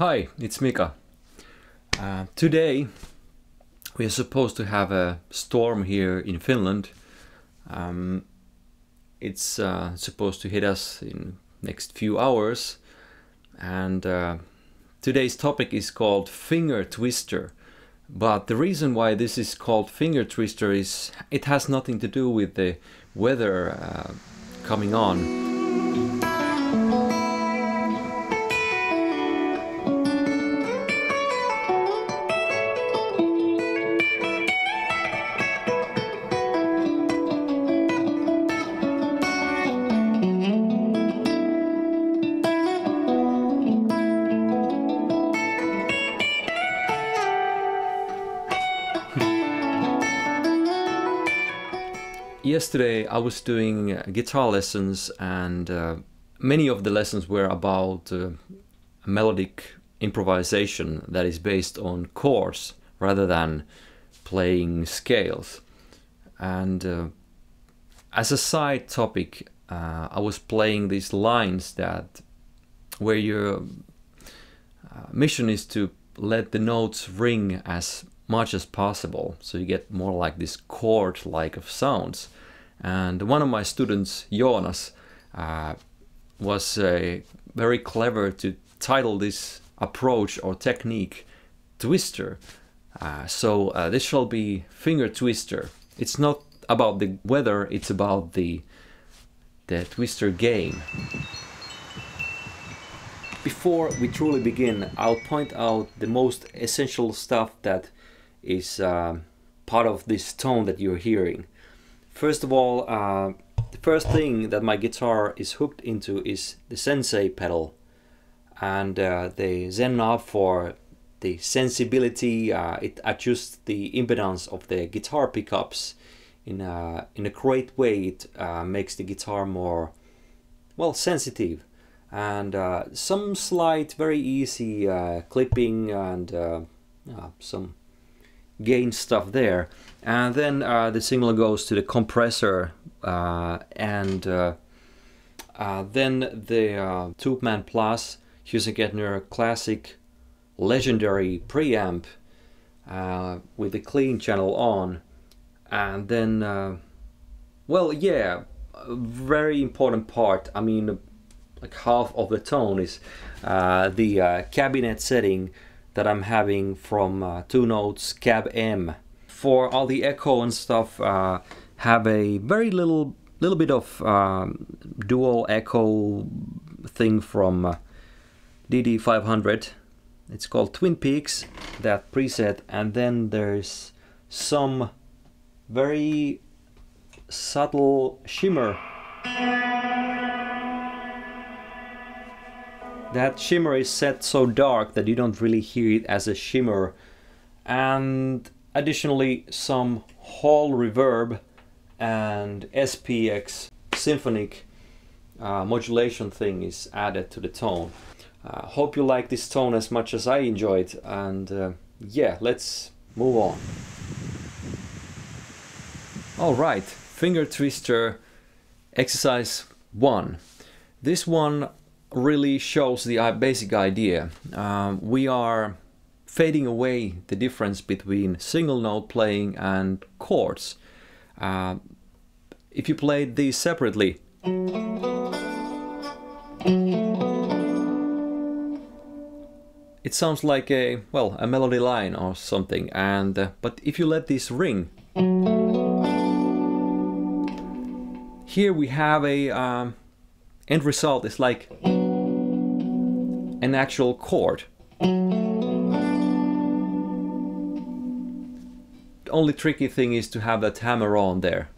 Hi, it's Mika. Uh, today we are supposed to have a storm here in Finland. Um, it's uh, supposed to hit us in next few hours, and uh, today's topic is called finger twister. But the reason why this is called finger twister is it has nothing to do with the weather uh, coming on. Yesterday I was doing uh, guitar lessons, and uh, many of the lessons were about uh, melodic improvisation that is based on chords rather than playing scales. And uh, as a side topic, uh, I was playing these lines that where your uh, mission is to let the notes ring as much as possible so you get more like this chord like of sounds and one of my students, Jonas, uh, was uh, very clever to title this approach or technique Twister. Uh, so uh, this shall be Finger Twister. It's not about the weather, it's about the, the Twister game. Before we truly begin, I'll point out the most essential stuff that is uh, part of this tone that you're hearing. First of all, uh, the first thing that my guitar is hooked into is the Sensei pedal and uh, the Zen knob for the sensibility. Uh, it adjusts the impedance of the guitar pickups in a, in a great way. It uh, makes the guitar more, well, sensitive. And uh, some slight, very easy uh, clipping and some gain stuff there. And then uh, the signal goes to the compressor uh, and uh, uh then the uh, Tubeman Plus Hughes Kettner classic legendary preamp uh, with the clean channel on. And then, well, yeah, very important part. I mean, like half of the tone is the cabinet setting that I'm having from uh, Two Notes Cab M. For all the echo and stuff, uh, have a very little little bit of um, dual echo thing from uh, DD500. It's called Twin Peaks, that preset, and then there's some very subtle shimmer that shimmer is set so dark that you don't really hear it as a shimmer and additionally some hall reverb and SPX symphonic uh, modulation thing is added to the tone. Uh, hope you like this tone as much as I enjoyed and uh, yeah let's move on. Alright, finger twister exercise 1. This one really shows the uh, basic idea. Um, we are fading away the difference between single note playing and chords. Uh, if you play these separately, it sounds like a well a melody line or something. And uh, but if you let this ring, here we have a um, end result It's like an actual chord. The only tricky thing is to have that hammer on there.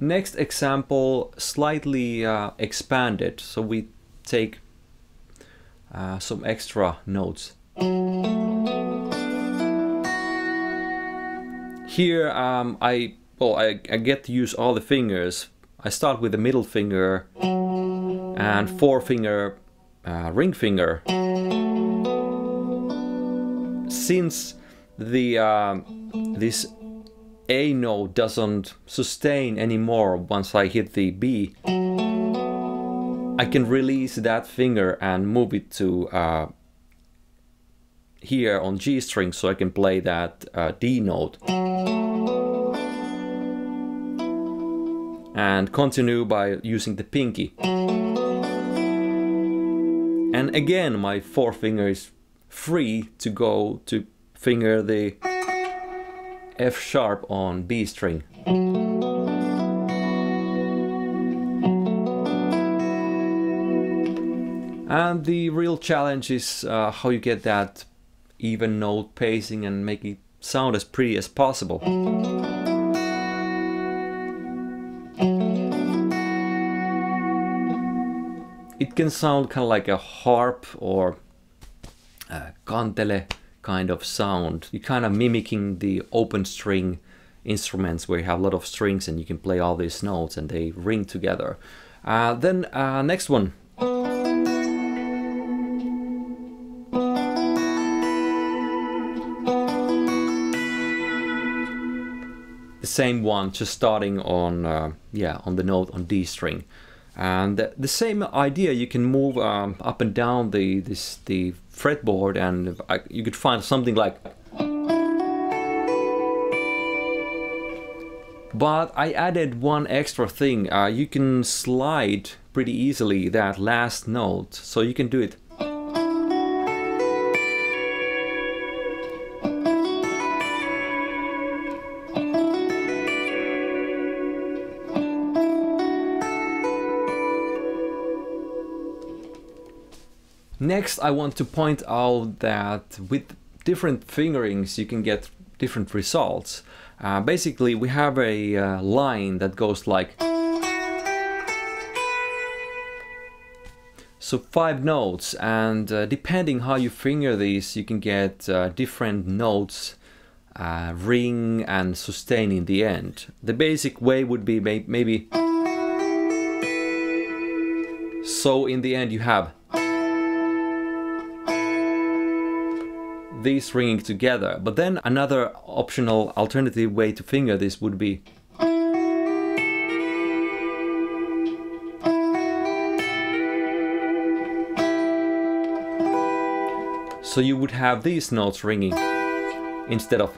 Next example, slightly uh, expanded, so we take uh, some extra notes. Here um, I well I, I get to use all the fingers. I start with the middle finger and forefinger uh, ring finger. Since the uh, this A note doesn't sustain anymore once I hit the B, I can release that finger and move it to uh, here on G string so I can play that uh, D note. And continue by using the pinky. And again my forefinger is free to go to finger the F sharp on B string. And the real challenge is uh, how you get that even note pacing and make it sound as pretty as possible. Can sound kind of like a harp or a kantele kind of sound. You're kind of mimicking the open string instruments where you have a lot of strings and you can play all these notes and they ring together. Uh, then uh, next one, the same one just starting on uh, yeah on the note on D string and the, same idea you can move um, up and down the this the fretboard and I, you could find something like but I added one extra thing. Uh, you can slide pretty easily that last note. So you can do it Next, I want to point out that with different fingerings, you can get different results. Uh, basically, we have a uh, line that goes like So five notes and uh, depending how you finger these you can get uh, different notes uh, ring and sustain in the end. The basic way would be may maybe so in the end you have these ringing together. But then another optional alternative way to finger this would be So you would have these notes ringing instead of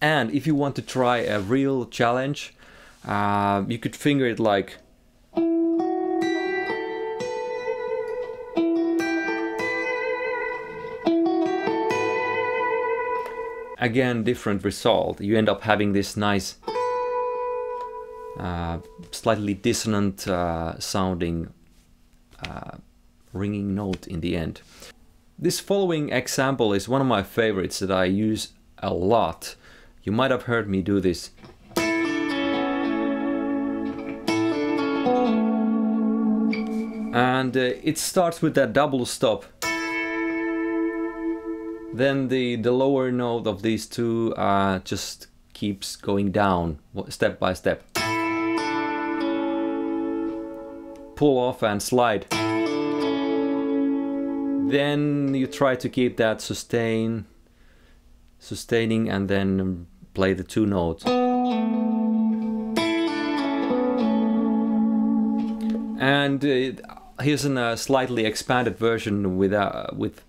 And if you want to try a real challenge, uh, you could finger it like again different result. You end up having this nice uh, slightly dissonant uh, sounding uh, ringing note in the end. This following example is one of my favorites that I use a lot. You might have heard me do this. And uh, it starts with that double stop then the, the lower note of these two uh, just keeps going down step by step. Pull off and slide. Then you try to keep that sustain, sustaining and then play the two notes. And uh, here's a uh, slightly expanded version with, uh, with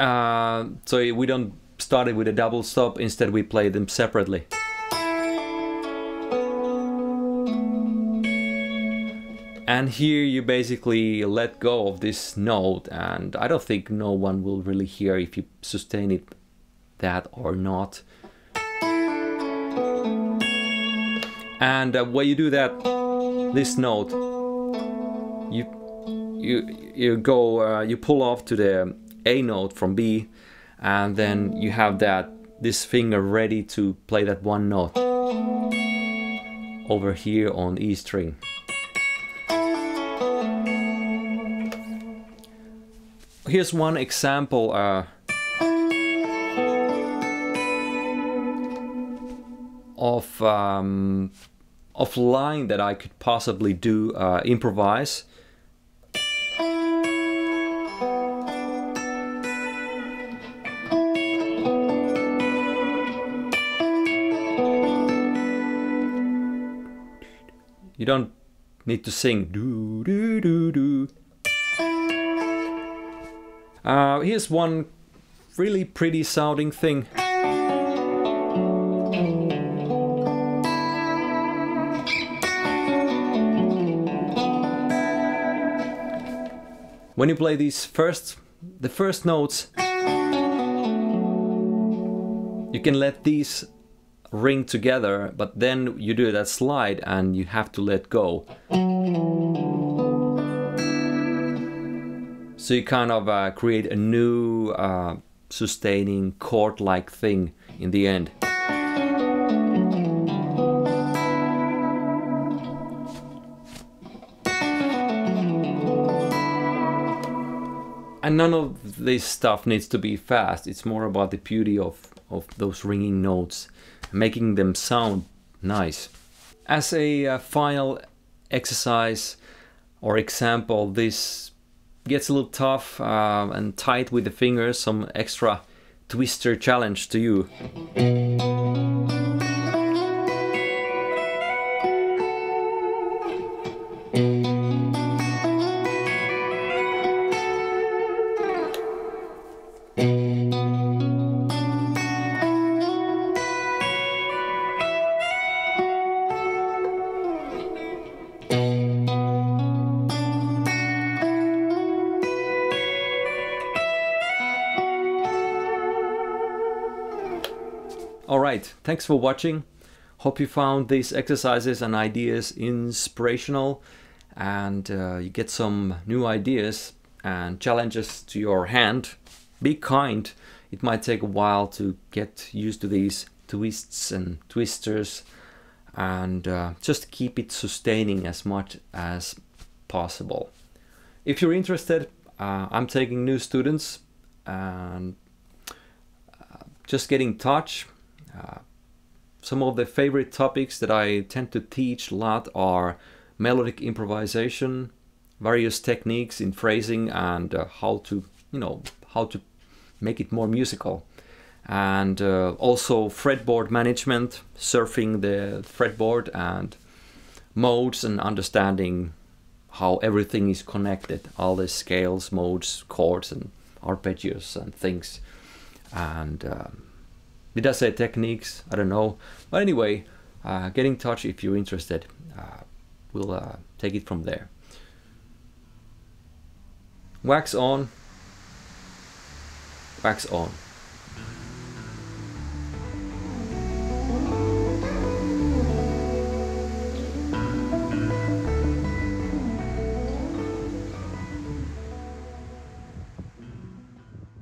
Uh, so we don't start it with a double stop, instead we play them separately. And here you basically let go of this note and I don't think no one will really hear if you sustain it that or not. And uh, when you do that, this note, you you you go uh, you pull off to the A note from B, and then you have that this finger ready to play that one note over here on E string. Here's one example uh, of um, of line that I could possibly do uh, improvise. You don't need to sing do do do do. Uh, here's one really pretty sounding thing. When you play these first, the first notes, you can let these ring together, but then you do that slide and you have to let go. So you kind of uh, create a new uh, sustaining chord-like thing in the end. And none of this stuff needs to be fast. It's more about the beauty of, of those ringing notes, making them sound nice. As a uh, final exercise or example, this gets a little tough uh, and tight with the fingers, some extra twister challenge to you. Alright, thanks for watching. Hope you found these exercises and ideas inspirational and uh, you get some new ideas and challenges to your hand. Be kind. It might take a while to get used to these twists and twisters and uh, just keep it sustaining as much as possible. If you're interested, uh, I'm taking new students and uh, just get in touch uh, some of the favorite topics that I tend to teach a lot are melodic improvisation, various techniques in phrasing and uh, how to, you know, how to make it more musical. And uh, also fretboard management, surfing the fretboard and modes and understanding how everything is connected, all the scales, modes, chords and arpeggios and things. And um, did I say techniques? I don't know. But anyway, uh, get in touch if you're interested. Uh, we'll uh, take it from there. Wax on. Wax on.